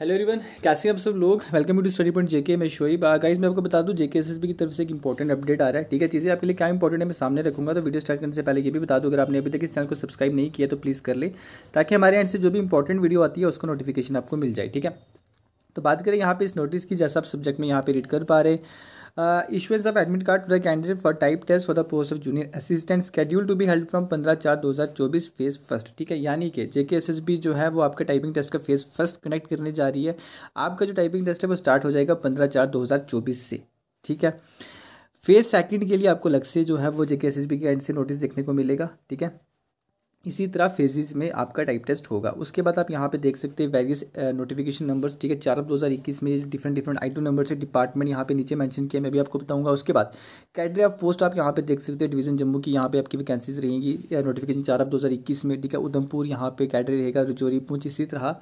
Hello everyone कैसे हैं आप सब लोग? Welcome to study point JK मैं शोईब गाइस मैं आपको बता दूँ जेके एस की तरफ़ से एक इंपॉर्टेंट अपडेट आ रहा है, ठीक है? चीज़ें आपके लिए क्या इंपॉर्टेंट है, मैं सामने रखूँगा तो वीडियो स्टार्ट करने से पहले ये भी बता दूँ, अगर आपने अभी तक इस चैनल को सब्सक्राइब नहीं किया तो प्लीज़ कर ले, ताकि हमारे एंड से जो भी इंपॉर्टेंट वीडियो आती है, उसका नोटिफिकेशन आपको मिल जाए, ठीक है? तो बात करें यहाँ पे इस नोटिस की, जैसा आप सब्जेक्ट में यहाँ पे रीड कर पा रहे issuance of admit card to the candidate for type test for the post of junior assistant schedule to be held from पंद्रह चार दो हज़ार चौबीस फ़ेज़ फ़र्स्ट ठीक है? यानी कि जेके एस एस बी जो है वो आपका टाइपिंग टेस्ट का फ़ेज़ फ़र्स्ट कनेक्ट करने जा रही है। आपका जो टाइपिंग टेस्ट है वो स्टार्ट हो जाएगा पंद्रह चार दो हज़ार चौबीस से, ठीक है? फ़ेज़ सेकंड के लिए आपको लग से जो है वो जेके एस एस बी के एंड से नोटिस देखने को मिलेगा, ठीक है? इसी तरह फेजेज में आपका टाइप टेस्ट होगा। उसके बाद आप यहाँ पे देख सकते हैं वेरियस नोटिफिकेशन नंबर्स ठीक है? चार दो हज़ार इक्कीस में different different I two number से डिपार्टमेंट यहाँ पे नीचे मेंशन किया मैं भी आपको बताऊँगा उसके बाद। कैडरे ऑफ़ पोस्ट आप यहाँ पे देख सकते हैं डिवीज़न जम्मू की यहाँ पे आपकी वैकेंसीज रहेंगी नोटिफिकेशन चार दो हज़ार इक्कीस में, ठीक है? उधमपुर यहाँ पे कैडरे रहेगा, रजौरी, पूछ, इसी तरह।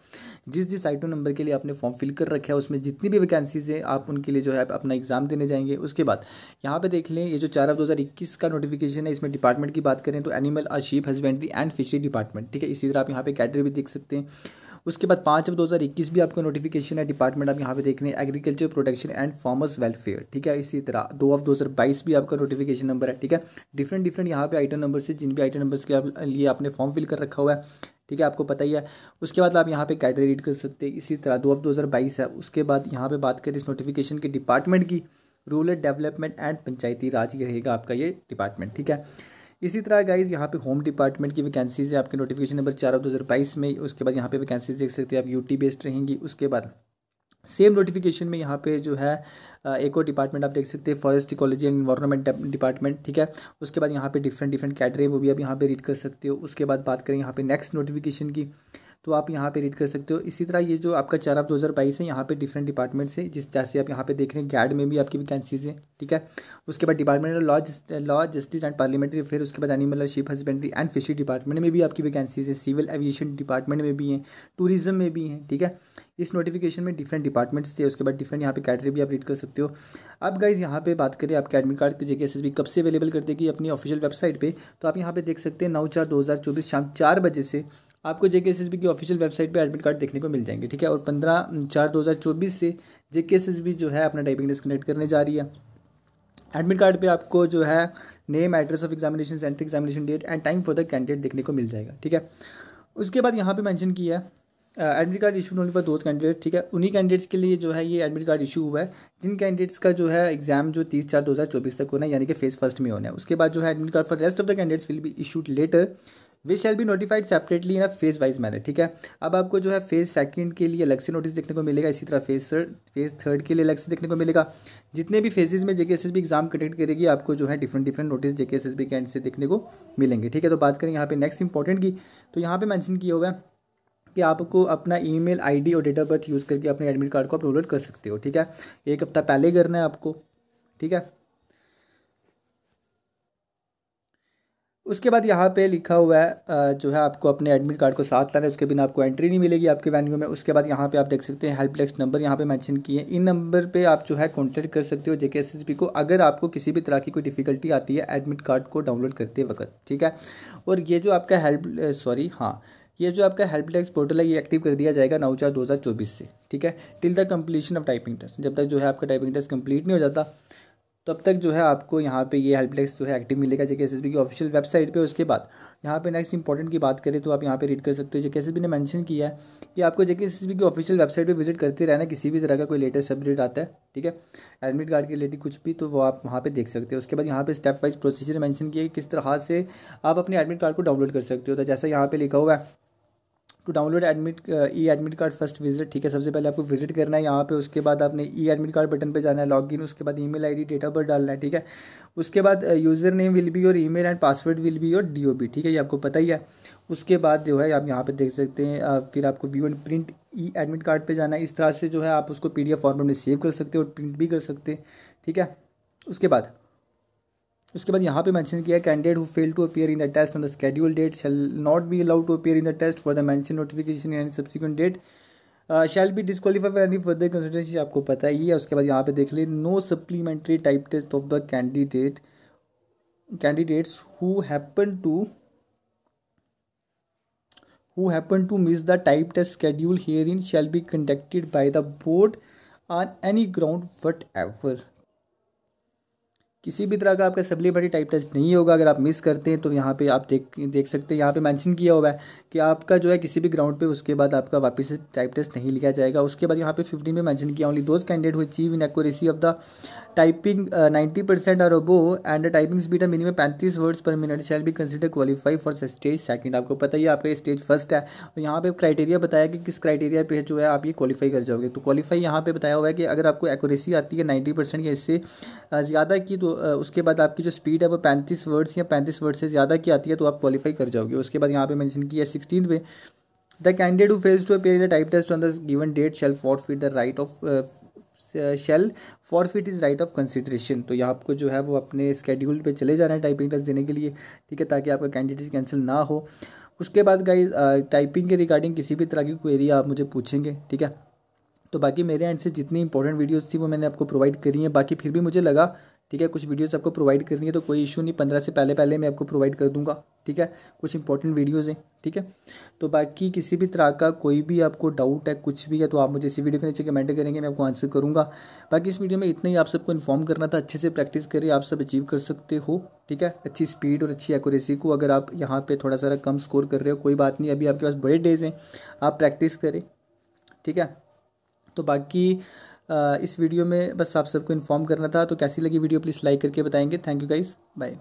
जिस जिस आई टू नंबर के लिए आपने फॉर्म फिल कर रखा है, उसमें जितनी भी वैकेंसीज है, आप उनके लिए जो है अपना एग्ज़ाम देने जाएँगे। उसके बाद यहाँ पे देख लें, ये जो चार दो हज़ार इक्कीस का नोटिफिकेशन है, इसमें डिपार्टमेंट की बात करें तो animal sheep husbandry and fishery department ठीक है? इसी तरह आप यहाँ पे कैडर भी देख सकते हैं। उसके बाद पाँच दो हज़ार इक्कीस भी आपको नोटिफिकेशन है डिपार्टमेंट आप यहाँ पे देख रहे हैं agriculture protection and farmers welfare ठीक है? इसी तरह दो ऑफ़ दो हज़ार बाईस भी आपका नोटिफिकेशन नंबर है, ठीक है? डिफरेंट डिफरेंट यहाँ पे आइटम नंबर से जिन भी आइटम नंबर्स के लिए आपने फॉर्म फिल कर रखा हुआ है, ठीक है? आपको पता ही है। उसके बाद आप यहाँ पे कैडरी रीड कर सकते हैं, इसी तरह दो ऑफ़ दो हज़ार बाईस है। उसके बाद यहाँ पे बात करें इस नोटिफिकेशन के डिपार्टमेंट की rural development and Panchayati Raj रहेगा आपका ये डिपार्टमेंट ठीक है? इसी तरह गाइज़ यहाँ पे होम डिपार्टमेंट की वैकेंसीज है, आपके नोटिफिकेशन नंबर चार दो हज़ार बाईस में, उसके बाद यहाँ पे वैकेंसीज देख सकते हैं आप यूटी बेस्ड रहेंगी, उसके बाद सेम नोटिफिकेशन में यहाँ पे जो है एक और डिपार्टमेंट आप देख सकते हैं forest ecology and environment department ठीक है? उसके बाद यहाँ पे डिफरेंट डिफरेंट कैटरी वो भी आप यहाँ पे रीड कर सकते हो, उसके बाद बात करें यहाँ पे नेक्स्ट नोटिफिकेशन की तो आप यहाँ पे रीड कर सकते हो। इसी तरह ये जो आपका चार ऑफ़ दो हज़ार बाईस है, यहाँ पे डिफरेंट डिपार्टमेंट से जिस जैसे आप यहाँ पे देख रहे हैं गैड में भी आपकी वैकेंसीज हैं, ठीक है? उसके बाद department law law justice and parliamentary affair उसके बाद animal ship husbandry and fishery department में भी आपकी वैकेंसीज है। सिविल एविएशन डिपार्टमेंट में भी हैं टूरिज़्म में भी हैं, ठीक है? इस नोटिफिकेशन में डिफरेंट डिपार्टमेंट्स थे, उसके बाद डिफरेंट यहाँ पे कैटरी भी आप रीड कर सकते हो। अब गाइज़ यहाँ पे बात करें आपके एडमिट कार्ड की जेके एस कब से अवेलेबल कर देगी अपनी ऑफिशियल वेबसाइट पे? तो आप यहाँ पे देख सकते हैं, नौ चार दो हज़ार चौबीस शाम चार बजे से आपको जेके एस की ऑफिशियल वेबसाइट पे एडमिट कार्ड देखने को मिल जाएँगे, ठीक है? और पंद्रह चार दो हज़ार चौबीस से जेके एस जो है अपना टाइपिंग डिस्कनेक्ट करने जा रही है। एडमिट कार्ड पे आपको जो है name address of examination centre examination date and time for the candidate देखने को मिल जाएगा, ठीक है? उसके बाद यहाँ पे मेंशन किया है एडमिट कार्ड इशू होने पर दोस्त कैंडिडेट ठीक है? उन्हीं कैंडिडेट्स के लिए जो है ये एडमिट कार्ड इशू हुआ है, जिन कैंडिडेट्स का जो है एग्ज़ाम जो तीस चार दो हज़ार चौबीस तक होना है, यानी कि फ़ेज़ फ़र्स्ट में होना है। उसके बाद जो है admit card for rest of the candidates will be issued later which shall be notified separately in a phase wise manner ठीक है? अब आपको जो है फ़ेज़ सेकंड के लिए अलग से नोटिस देखने को मिलेगा, इसी तरह फ़ेज़ थर्ड फ़ेज़ थर्ड के लिए अलग से देखने को मिलेगा। जितने भी फेजेज में जेके एस एग्ज़ाम कंडक्ट करेगी, आपको जो है different different notice JK S के एंड से देखने को मिलेंगे, ठीक है? तो बात करें यहाँ पे नेक्स्ट इंपॉर्टेंट की तो यहाँ पे मैंशन किया हुआ है कि आपको अपना ईमेल आईडी और डेट ऑफ़ बर्थ यूज़ करके अपने एडमिट कार्ड को अपलोड कर सकते हो, ठीक है? एक हफ़्ता पहले ही करना है आपको, ठीक है? उसके बाद यहाँ पे लिखा हुआ है जो है आपको अपने एडमिट कार्ड को साथ लाना है, उसके बिना आपको एंट्री नहीं मिलेगी आपके वेन्यू में। उसके बाद यहाँ पे आप देख सकते हैं हेल्प डेस्क नंबर यहाँ पे मेंशन किए हैं। इन नंबर पे आप जो है कॉन्टेक्ट कर सकते हो जेके को, अगर आपको किसी भी तरह की कोई डिफिकल्टी आती है एडमिट कार्ड को डाउनलोड करते वक्त, ठीक है? और ये जो आपका हेल्प सॉरी हाँ ये जो आपका हेल्प डेस्क पोर्टल है, ये एक्टिव कर दिया जाएगा नौ चार दो हज़ार चौबीस से, ठीक है? Till the completion of typing test जब तक जो है आपका टाइपिंग टेस्ट कंप्लीट नहीं हो जाता तब तक जो है आपको यहाँ पे ये हेल्प डेस्क जो है एक्टिव मिलेगा जेके एस की ऑफिशियल वेबसाइट पे, उसके बाद यहाँ पे नेक्स्ट इंपॉर्टेंट की बात करें तो आप यहाँ पे रीड कर सकते हो। जेके एस ने मेंशन किया है कि आपको जेके एस की ऑफिशियल वेबसाइट पे विज़िट करते रहना किसी भी तरह का कोई लेटेस्ट अपडेट आता है, ठीक है? एडमिट कार्ड के रिलेटेड कुछ भी तो वो आप वहाँ पर देख सकते हो। उसके बाद यहाँ पर स्टेप वाइज प्रोसीजर मैंशन किया कि किस तरह से आप अपने एडमिट कार्ड को डाउनलोड कर सकते हो। तो जैसा यहाँ पे लिखा हुआ है to download admit e admit card first visit ठीक है? सबसे पहले आपको विज़िट करना है यहाँ पे, उसके बाद आपने ई एडमिट कार्ड बटन पे जाना है लॉगिन उसके बाद email ID date of birth डालना है, ठीक है? उसके बाद user name will be your email and password will be your D ठीक है? ये आपको पता ही है। उसके बाद जो है, आप यहाँ पे देख सकते हैं फिर आपको view and print e admit card पे जाना है। इस तरह से जो है, आप उसको पी डी एफ़ फॉर्मेट में सेव कर सकते हो और प्रिंट भी कर सकते हैं, ठीक है? उसके बाद उसके बाद यहाँ पे मेंशन किया candidate who fail to appear in the test on the schedule date shall not be allowed to appear in the test for the mention notification and subsequent date shall be disqualify for any further consideration आपको पता ही है। उसके बाद यहाँ पे देख ली no supplementary type test of the candidate candidates who happen to who happen to miss the type test schedule herein shall be conducted by the board on any ground whatever. किसी भी तरह का आपका सप्लीमेंट्री टाइप टेस्ट नहीं होगा, अगर आप miss करते हैं तो यहाँ पे आप देख देख सकते हैं, यहाँ पे मेंशन किया हुआ है कि आपका जो है किसी भी ग्राउंड पे उसके बाद आपका वापस टाइप टेस्ट नहीं लिया जाएगा। उसके बाद यहाँ पे फिफ्टीन में मेंशन किया only those candidate who achieve in accuracy of the typing ninety percent are above and typing speed है मिनिमम पैंतीस words per minute shall be consider qualify for stage second आपको पता ही आपका स्टेज फ़र्स्ट है। और यहाँ पे क्राइटेरिया बताया कि किस क्राइटेरिया पे जो है आप ये क्वालिफाई कर जाओगे। तो क्वालिफाई यहाँ पे बताया हुआ है कि अगर आपको एक्यूरेसी आती है नाइन्टी परसेंट या इससे ज़्यादा की तो उसके बाद आपकी जो स्पीड है वो पैंतीस वर्ड्स या पैंतीस वर्ड से ज़्यादा की आती है तो आप क्वालिफाई कर जाओगे। उसके बाद यहाँ पे मैंशन किया सिक्सटीन पे। The candidate who fails to appear the type test on the given date shall forfeit the right of shall forfeit is right of consideration तो यहाँ आपको जो है वो अपने स्केड्यूल पे चले जाना है टाइपिंग टेस्ट देने के लिए, ठीक है, ताकि आपका कैंडिडेट कैंसिल ना हो। उसके बाद गाइज़ टाइपिंग के रिगार्डिंग किसी भी तरह की क्वेरी आप मुझे पूछेंगे, ठीक है? तो बाकी मेरे एंड से जितनी इंपॉर्टेंट वीडियोज़ थी वो मैंने आपको प्रोवाइड करी हैं, बाकी फिर भी मुझे लगा ठीक है? कुछ वीडियोस आपको प्रोवाइड करनी है तो कोई इशू नहीं। पंद्रह से पहले पहले मैं आपको प्रोवाइड कर दूँगा, ठीक है? कुछ इंपॉर्टेंट वीडियोज़ हैं, ठीक है? तो बाकी किसी भी तरह का कोई भी आपको डाउट है, कुछ भी है तो आप मुझे इसी वीडियो के नीचे कमेंट करेंगे, मैं आपको आंसर करूँगा। बाकी इस वीडियो में इतना ही। आप सबको इन्फॉर्म करना था, अच्छे से प्रैक्टिस करिए आप सब अचीव कर सकते हो, ठीक है? अच्छी स्पीड और अच्छी एक्यूरेसी को अगर आप यहाँ पर थोड़ा सा कम स्कोर कर रहे हो, कोई बात नहीं। अभी आपके पास बड़े डेज़ हैं, आप प्रैक्टिस करें, ठीक है? तो बाकी इस वीडियो में बस आप सबको इन्फॉर्म करना था। तो कैसी लगी वीडियो प्लीज़ लाइक करके बताएँगे। Thank you guys bye